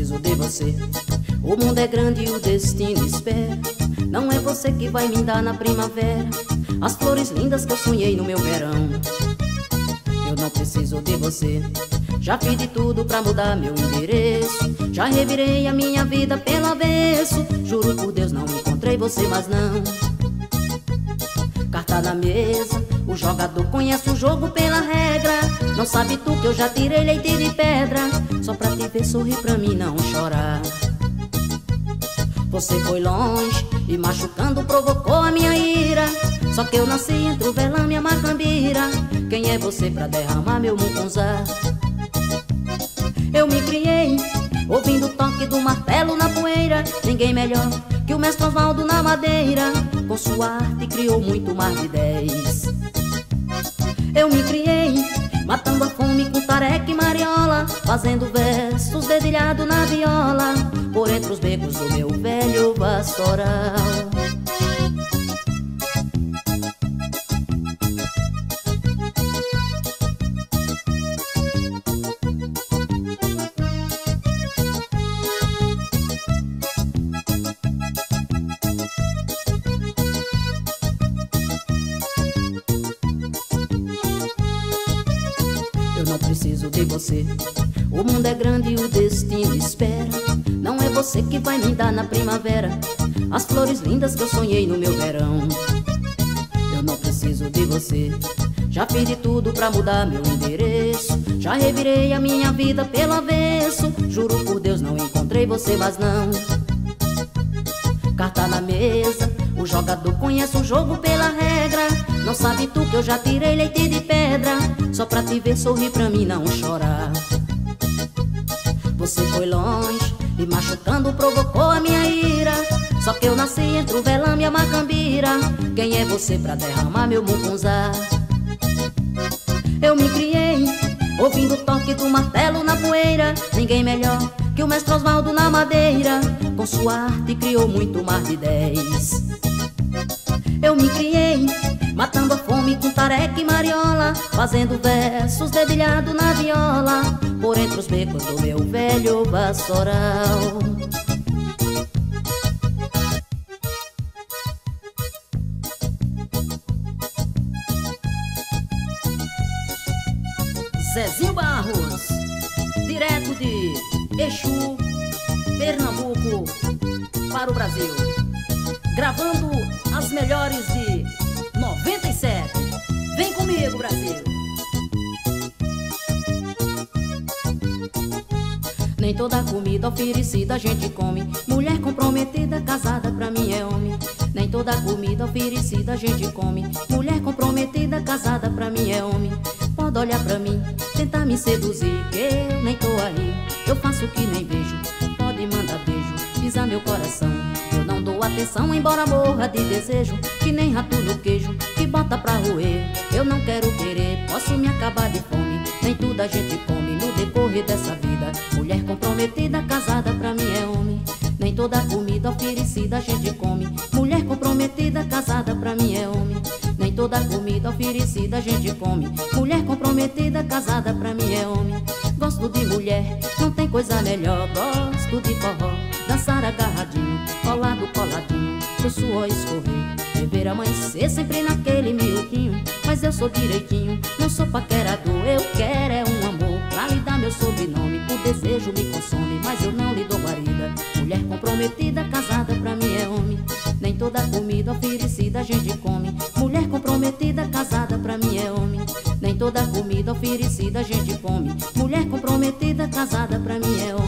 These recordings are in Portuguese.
Preciso de você. O mundo é grande e o destino espera. Não é você que vai me dar na primavera as flores lindas que eu sonhei no meu verão. Eu não preciso de você. Já de tudo pra mudar meu endereço. Já revirei a minha vida pelo avesso. Juro por Deus, não encontrei você, mas não. Carta na mesa, o jogador conhece o jogo pela regra. Não sabe tu que eu já tirei leite de pedra. Só pra te ver sorrir pra mim não chorar. Você foi longe e machucando provocou a minha ira. Só que eu nasci entre o velame e a macambira. Quem é você pra derramar meu mucunzá? Eu me criei ouvindo o toque do martelo na poeira. Ninguém melhor que o mestre Osvaldo na madeira. Com sua arte criou muito mais de dez. Eu me criei matando a fome com tareca e mariola, fazendo versos dedilhado na viola, por entre os becos do meu velho você. O mundo é grande e o destino espera. Não é você que vai me dar na primavera as flores lindas que eu sonhei no meu verão. Eu não preciso de você. Já fiz de tudo pra mudar meu endereço. Já revirei a minha vida pelo avesso. Juro por Deus, não encontrei você, mas não. Carta na mesa, o jogador conhece o jogo pela regra. Não sabe tu que eu já tirei leite de pedra. Só pra te ver sorrir pra mim não chorar. Você foi longe e machucando provocou a minha ira. Só que eu nasci entre o velame e a macambira. Quem é você pra derramar meu mucunzá? Eu me criei ouvindo o toque do martelo na poeira. Ninguém melhor que o mestre Osvaldo na madeira. Com sua arte criou muito mais de dez. Eu me criei Matando a fome com tareca e mariola Fazendo versos dedilhado na viola Por entre os becos do meu velho pastoral Zezinho Barros Direto de Exu, Pernambuco Para o Brasil Gravando as melhores de 97. Vem comigo, Brasil. Nem toda comida oferecida a gente come. Mulher comprometida, casada pra mim é homem. Nem toda comida oferecida a gente come. Mulher comprometida, casada pra mim é homem. Pode olhar pra mim, tentar me seduzir, que eu nem tô aí. Eu faço o que nem vejo. Pode mandar beijo, pisar meu coração. Eu não dou atenção, embora morra de desejo. Que nem rato no queijo, que bota pra roer. Eu não quero querer, posso me acabar de fome. Nem tudo a gente come no decorrer dessa vida. Mulher comprometida, casada pra mim é homem. Nem toda comida oferecida a gente come. Mulher comprometida, casada pra mim é homem. Nem toda comida oferecida a gente come. Mulher comprometida, casada pra mim é homem. Gosto de mulher, não tem coisa melhor. Gosto de forró, dançar agarradinho, colado, coladinho, pro suor escorrer. Beber amanhecer sempre naquele miudinho Mas eu sou direitinho, não sou paquerador Eu quero é um amor. Pra lhe dar meu sobrenome O desejo me consome, mas eu não lhe dou guarida. Mulher comprometida, casada pra mim é homem. Nem toda comida oferecida a gente come. Mulher comprometida, casada pra mim é homem. Nem toda comida oferecida a gente come. Mulher comprometida, casada pra mim é homem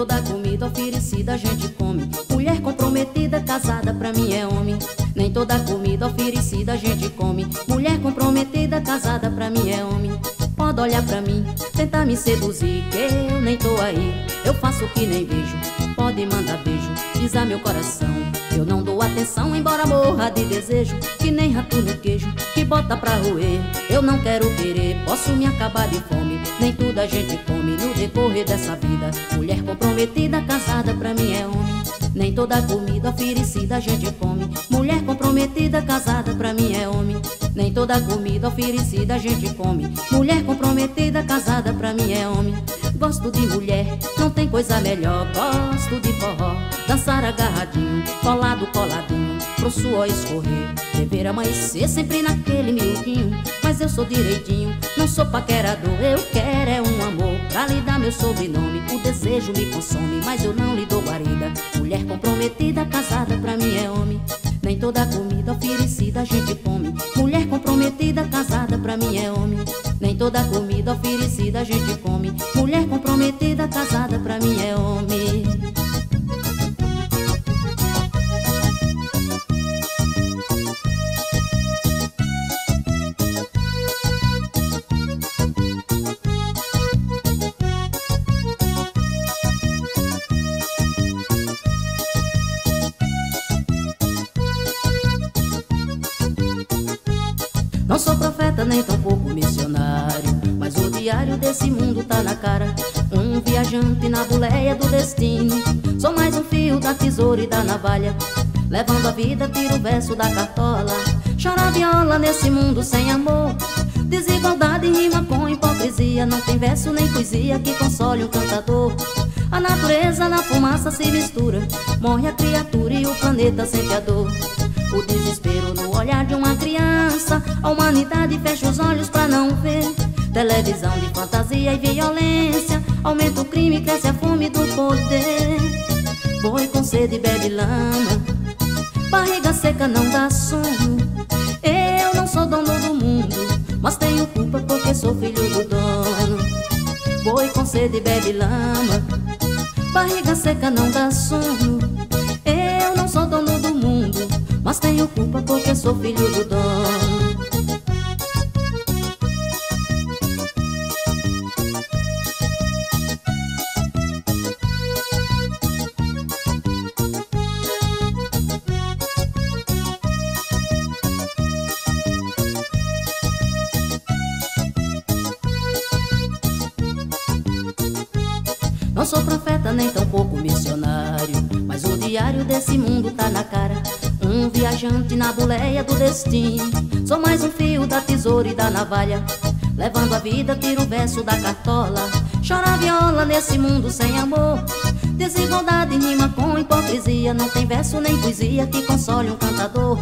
toda comida oferecida a gente come. Mulher comprometida, casada, pra mim é homem. Nem toda comida oferecida a gente come. Mulher comprometida, casada, pra mim é homem. Pode olhar pra mim, tentar me seduzir, que eu nem tô aí. Eu faço o que nem vejo. Pode mandar beijo, pisar meu coração. Eu não dou atenção, embora morra de desejo. Que nem rato no queijo, que bota pra roer. Eu não quero querer, posso me acabar de fome. Nem tudo a gente come no decorrer dessa vida. Mulher comprometida, casada, pra mim é homem. Nem toda comida oferecida a gente come. Mulher comprometida, casada, pra mim é homem. Nem toda comida oferecida a gente come. Mulher comprometida, casada, pra mim é homem. Gosto de mulher, não tem coisa melhor. Gosto de forró, agarradinho, colado, coladinho, pro suor escorrer. Dever amanhecer sempre naquele miudinho. Mas eu sou direitinho, não sou paquerador. Eu quero é um amor pra lhe dar meu sobrenome. O desejo me consome, mas eu não lhe dou guarida. Mulher comprometida, casada, pra mim é homem. Nem toda comida oferecida a gente come. Mulher comprometida, casada, pra mim é homem. Nem toda comida oferecida a gente come. Mulher comprometida, casada, Não sou profeta nem tampouco missionário Mas o diário desse mundo tá na cara. Um viajante na boleia do destino Sou mais um fio da tesoura e da navalha. Levando a vida, tiro o verso da cartola. Chora viola nesse mundo sem amor. Desigualdade rima com hipocrisia. Não tem verso nem poesia que console um cantador. A natureza na fumaça se mistura. Morre a criatura e o planeta sente a dor o desespero no olhar de uma criança. A humanidade fecha os olhos pra não ver. Televisão de fantasia e violência. Aumenta o crime, cresce a fome do poder. Boi com sede bebe lama. Barriga seca não dá sono. Eu não sou dono do mundo Mas tenho culpa porque sou filho do dono. Boi com sede bebe lama. Barriga seca não dá sono. Eu não sou dono mas tenho culpa porque sou filho do dono. Não sou profeta nem tampouco missionário Mas o diário desse mundo tá na cara um viajante na boleia do destino. Sou mais um fio da tesoura e da navalha Levando a vida, tiro o verso da cartola. Chora a viola nesse mundo sem amor. Desigualdade rima com hipocrisia. Não tem verso nem poesia que console um cantador.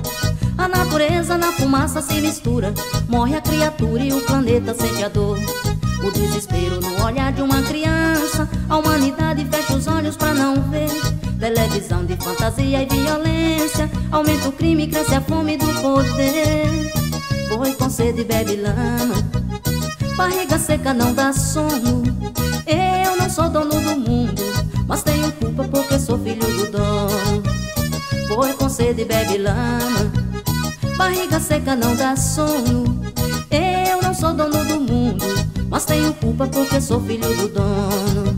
A natureza na fumaça se mistura. Morre a criatura e o planeta sente a dor. O desespero no olhar de uma criança. A humanidade fecha os olhos pra não ver Televisão de fantasia e violência. Aumenta o crime, cresce a fome do poder. Boi com sede bebe lama Barriga seca não dá sono. Eu não sou dono do mundo Mas tenho culpa porque sou filho do dono. Boi com sede bebe lama Barriga seca não dá sono. Eu não sou dono do mundo mas tenho culpa porque sou filho do dono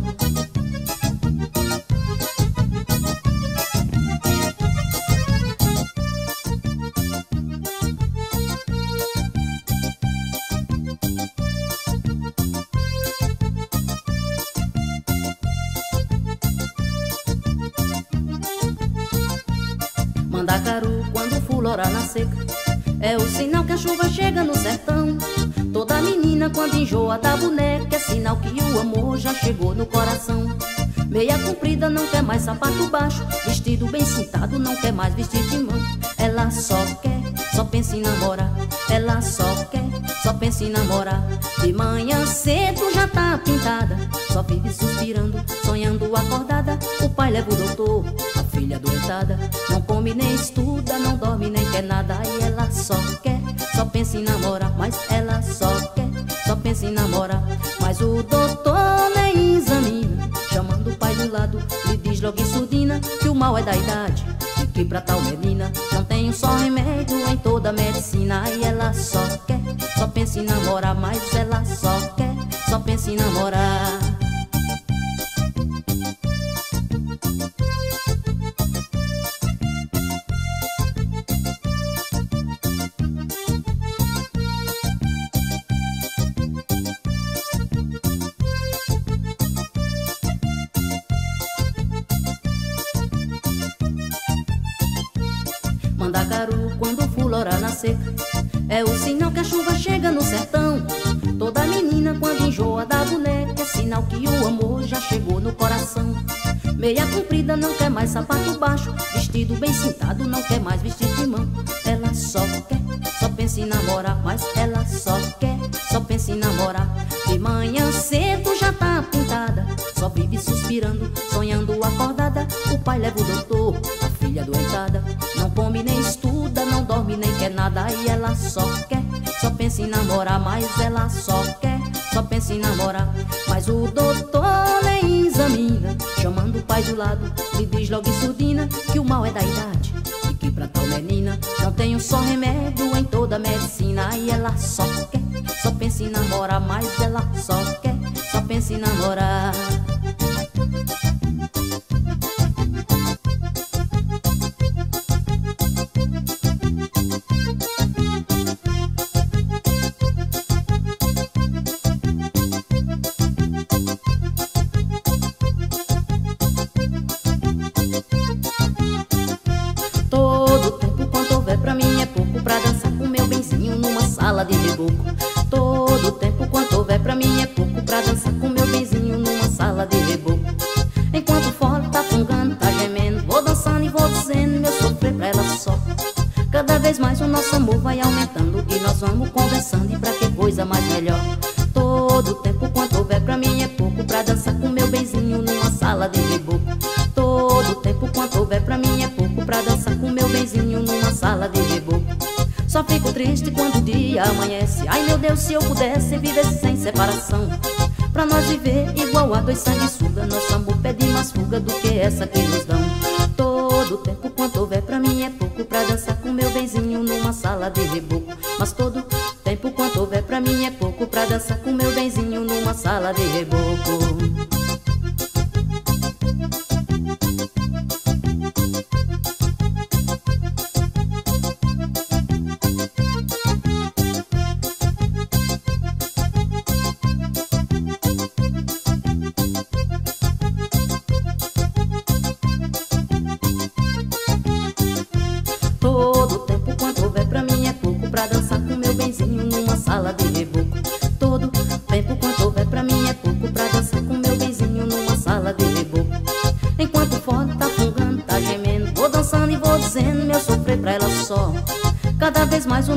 na seca. É o sinal que a chuva chega no sertão. Toda menina quando enjoa da boneca É sinal que o amor já chegou no coração. Meia comprida não quer mais sapato baixo Vestido bem cintado não quer mais vestir de mão Ela só quer, só pensa em namorar Ela só quer, só pensa em namorar. De manhã cedo já tá pintada Só vive suspirando, sonhando acordada. O pai leva o doutor, a filha doentada Não come nem estuda, não dorme nem quer nada. E ela só quer, só pensa em namorar. Mas ela só quer, só pensa em namorar. Mas o doutor nem examina Chamando o pai do lado, lhe diz logo em surdina Que o mal é da idade que pra tal menina Não tem um só remédio em toda a medicina. E ela só quer, só pensa em namorar Mas ela só quer, só pensa em namorar fulora na seca. É o sinal que a chuva chega no sertão. Toda menina quando enjoa da boneca é sinal que o amor já chegou no coração. Meia comprida não quer mais sapato baixo, vestido bem cintado não quer mais vestido de mão. Ela só quer, só pensa em namorar, mas ela só quer, só pensa em namorar. De manhã cedo já tá pintada, só vive suspirando, sonhando acordada. O pai leva o doutor, quer nada e ela só quer, só pensa em namorar, mas ela só quer, só pensa em namorar. Mas o doutor nem examina, chamando o pai do lado, lhe diz logo em surdina que o mal é da idade. E que pra tal menina não tem um só remédio em toda a medicina. E ela só quer, só pensa em namorar, mas ela só quer, só pensa em namorar. louco pra dançar com meu beijinho numa sala de reboco. Enquanto o tá fungando, tá gemendo, vou dançando e vou dizendo meu sofrer pra ela só. Cada vez mais o nosso amor vai aumentando e nós vamos conversando e pra que coisa mais melhor. Todo tempo quanto houver pra mim é pouco pra dançar com meu benzinho numa sala de reboco. Se eu pudesse viver sem separação. Pra nós viver igual a dois sanguessuga Nosso amor pede mais fuga do que essa que nos dão. Todo tempo quanto houver pra mim é pouco Pra dançar com meu benzinho numa sala de reboco. Mas todo tempo quanto houver pra mim é pouco Pra dançar com meu benzinho numa sala de reboco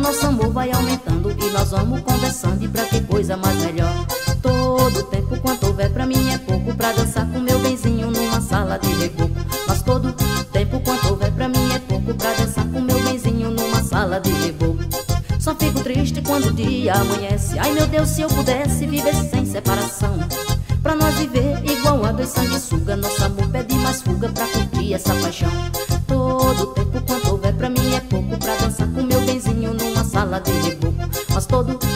nosso amor vai aumentando e nós vamos conversando e pra que coisa mais melhor. Todo tempo quanto houver pra mim é pouco pra dançar com meu benzinho numa sala de reboco. Mas todo tempo quanto houver pra mim é pouco pra dançar com meu benzinho numa sala de reboco. Só fico triste quando o dia amanhece. Ai meu Deus, se eu pudesse viver sem separação. Pra nós viver igual a dois sanguessuga Nosso amor pede mais fuga pra curtir essa paixão Todo tempo quanto todo